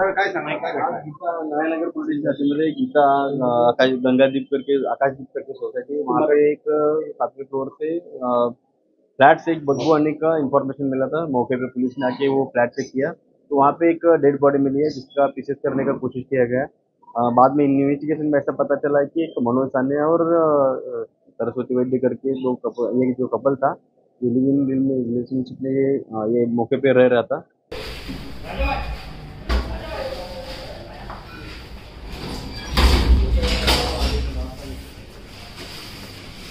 sir Gita आकाश गंगादीप करके आकाशदीप करके society वहाँ पे एक सातवें फ्लोर से फ्लैट से एक बदबू आने का इन्फॉर्मेशन मिला था मौके पे पुलिस ने आके वो फ्लैट चेक किया तो वहाँ पे एक डेड बॉडी मिली है जिसका पीछे करने का कोशिश किया गया बाद में इन्वेस्टिगेशन में ऐसा पता चला है कि एक मनोज साने और सरस्वती वैद्य करके दो कपल ये जो कपल था ये लिविंग रिलेशनशिप में ये ये मौके पे रह रहा था